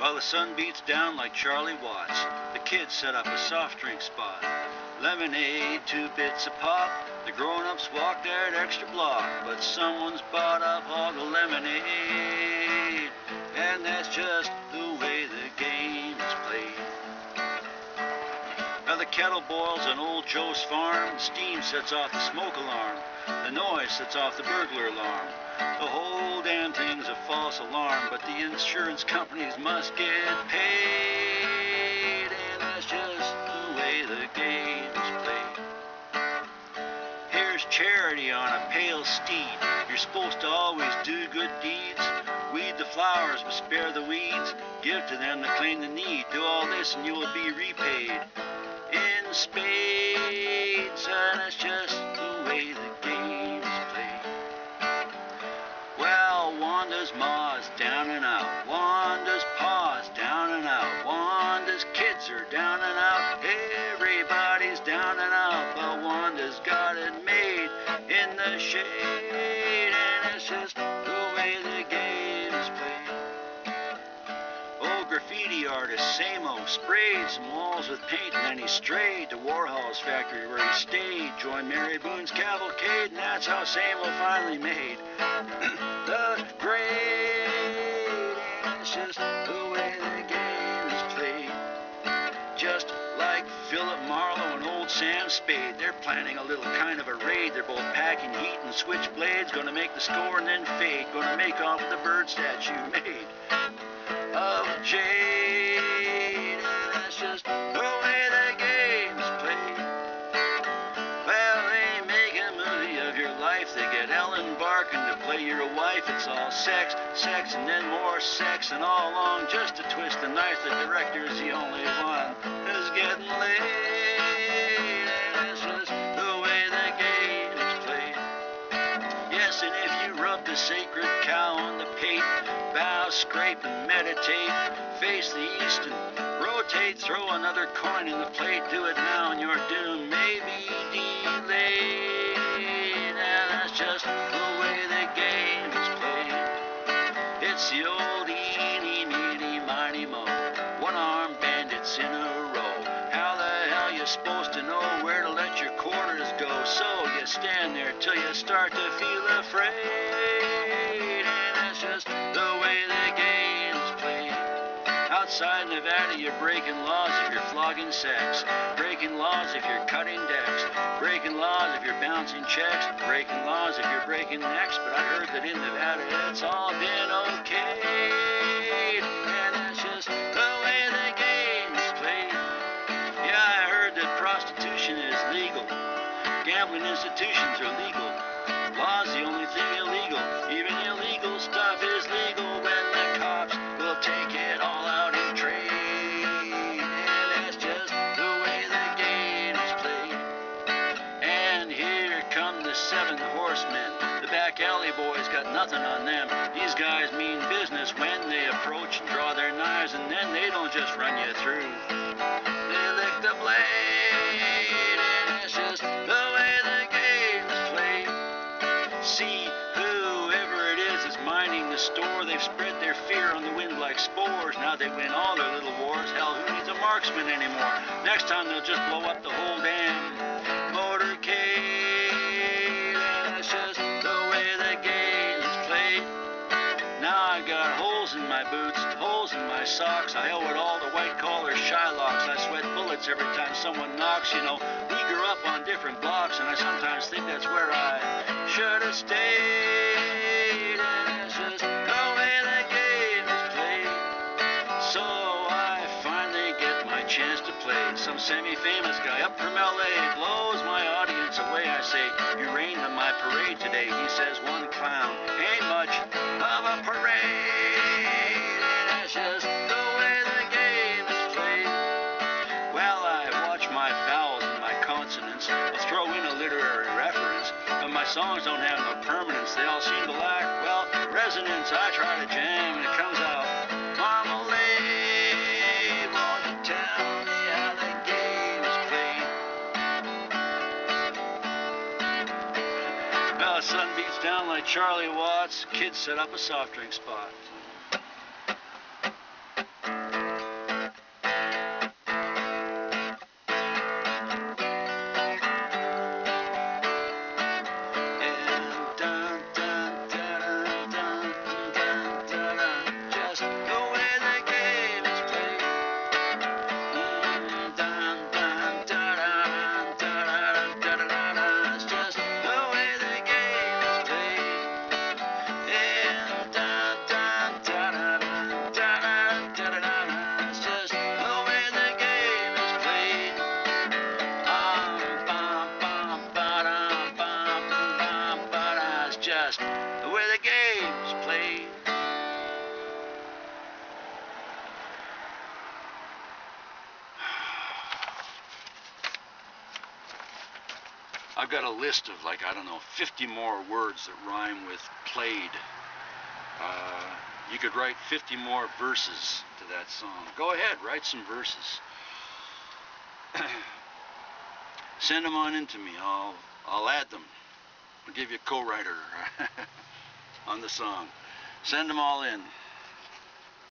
While the sun beats down like Charlie Watts, the kids set up a soft drink spot. Lemonade, two bits a pop. The grown-ups walk that extra block, but someone's bought up all the lemonade, and that's just the Now the kettle boils on old Joe's farm. Steam sets off the smoke alarm. The noise sets off the burglar alarm. The whole damn thing's a false alarm, but the insurance companies must get paid, and that's just the way the game's played. Here's charity on a pale steed. You're supposed to always do good deeds. Weed the flowers, but spare the weeds. Give to them that claim the need. Do all this, and you will be repaid spades, and that's just the way the game's played. Well, ma's down artist Samo sprayed some walls with paint and then he strayed to Warhol's factory where he stayed. Joined Mary Boone's cavalcade and that's how Samo finally made the grade. It's just the way the game is played. Just like Philip Marlowe and old Sam Spade, they're planning a little kind of a raid. They're both packing heat and switchblades, gonna make the score and then fade. Gonna make off with the bird statue made of jade. Barkin to play your wife. It's all sex, sex, and then more sex, and all along just to twist the knife. The director's the only one who's getting laid. And the way the game's played. Yes, and if you rub the sacred cow on the pate, bow, scrape, and meditate, face the east and rotate, throw another coin in the plate, do it now, and your doom may It's the old eeny, meeny, miny, mo, one-armed bandits in a row. How the hell you supposed to know where to let your quarters go? So you stand there till you start to feel afraid, and that's just the way the game's played. Outside Nevada, you're breaking laws if you're flogging sex, breaking laws if you're cutting decks, breaking bouncing checks, breaking laws if you're breaking necks. But I heard that in Nevada it's all been okay, and that's just the way the game's played. Yeah, I heard that prostitution is legal, gambling institutions are legal. Law's the only thing illegal. Even got nothing on them. These guys mean business when they approach and draw their knives, and then they don't just run you through. They lick the blade, and it's just the way the game's played. See, whoever it is is minding the store, they've spread their fear on the wind like spores. Now they win all their little wars. Hell, who needs a marksman anymore? Next time they'll just blow up the whole damn my boots, holes in my socks. I owe it all to white collar Shylocks. I sweat bullets every time someone knocks. You know, we grew up on different blocks, and I sometimes think that's where I should have stayed. And it's just the way the game is played. So I finally get my chance to play. Some semi-famous guy up from LA blows my audience away. I say, you rained on my parade today. He says, one clown ain't songs don't have no permanence. They all seem to lack, well, resonance. I try to jam and it comes out. Marmalade, you tell me how the game is played? Well, the sun beats down like Charlie Watts. Kids set up a soft drink spot. I've got a list of like, I don't know, 50 more words that rhyme with played. Uh, you could write 50 more verses to that song. Go ahead, write some verses. Send them on in to me. I'll, I'll add them. I'll give you a co-writer on the song. Send them all in.